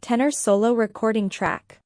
tenor solo recording track.